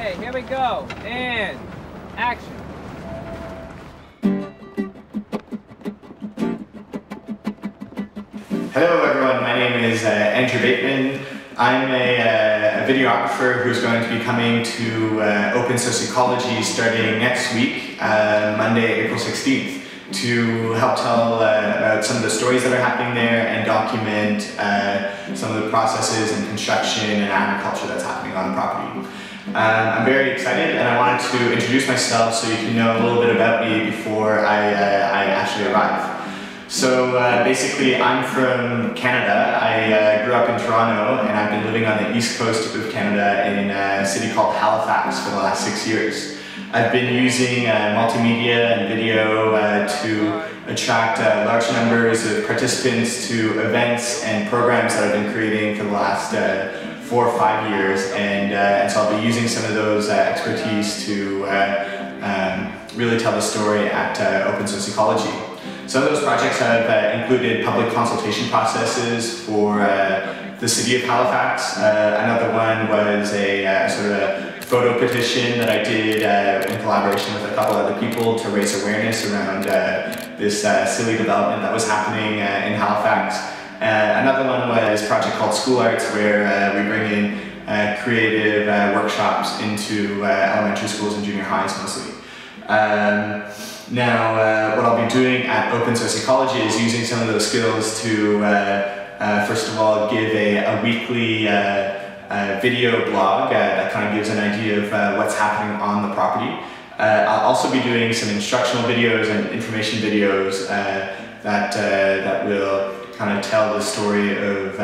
Okay, here we go. And action. Hello everyone, my name is uh, Andrew Bateman. I'm a, uh, a, videographer who's going to be coming to uh, Open Source Ecology starting next week, uh, Monday, April 16th, to help tell uh, some of the stories that are happening there and document uh, some of the processes and construction and agriculture that's happening on the property. Um, I'm very excited and I wanted to introduce myself so you can know a little bit about me before I, I actually arrive. So uh, basically, I'm from Canada. I uh, grew up in Toronto, and I've been living on the east coast of Canada in a city called Halifax for the last six years. I've been using uh, multimedia and video uh, to attract uh, large numbers of participants to events and programs that I've been creating for the last uh, four or five years, and, and, so I'll be using some of those expertise to um, really tell the story at Open Source Ecology. Some of those projects have uh, included public consultation processes for uh, the city of Halifax. Uh, another one was a uh, sort of photo petition that I did uh, in collaboration with a couple other people to raise awareness around uh, this silly development that was happening in Halifax. another one was a project called School Arts where we bring in creative workshops into elementary schools and junior highs mostly. Um, now, uh, what I'll be doing at Open Source Ecology is using some of those skills to, uh, uh, first of all, give a, a weekly uh, uh, video blog uh, that kind of gives an idea of what's happening on the property. I'll also be doing some instructional videos and information videos that, that will kind of tell the story of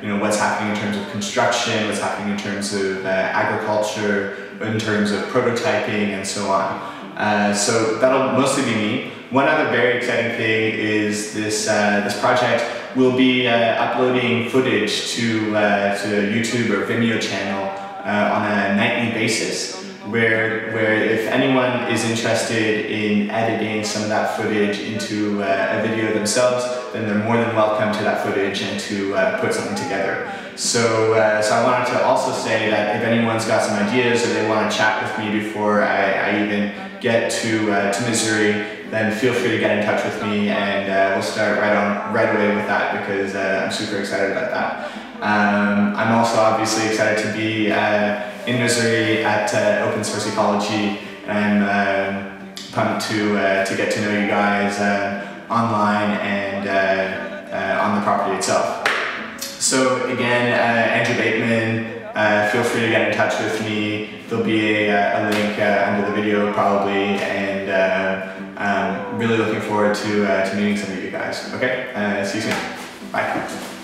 you know, what's happening in terms of construction, what's happening in terms of agriculture, in terms of prototyping and so on. Uh, so that'll mostly be me. One other very exciting thing is this, uh, this project will be uh, uploading footage to, uh, to YouTube or Vimeo channel on a nightly basis where, where if anyone is interested in editing some of that footage into a video themselves, then they're more than welcome to that footage and to put something together. So, uh, so I wanted to also say that if anyone's got some ideas or they want to chat with me before I, I even get to, uh, to Missouri, then feel free to get in touch with me and uh, we'll start right on right away with that because uh, I'm super excited about that. Um, I'm also obviously excited to be uh, in Missouri at uh, Open Source Ecology and I'm um, pumped to, uh, to get to know you guys online and on the property itself. So again, Andrew Bateman, uh, feel free to get in touch with me. There'll be a, a link uh, under the video probably, and uh, um, really looking forward to, uh, to meeting some of you guys. Okay, uh, see you soon. Bye.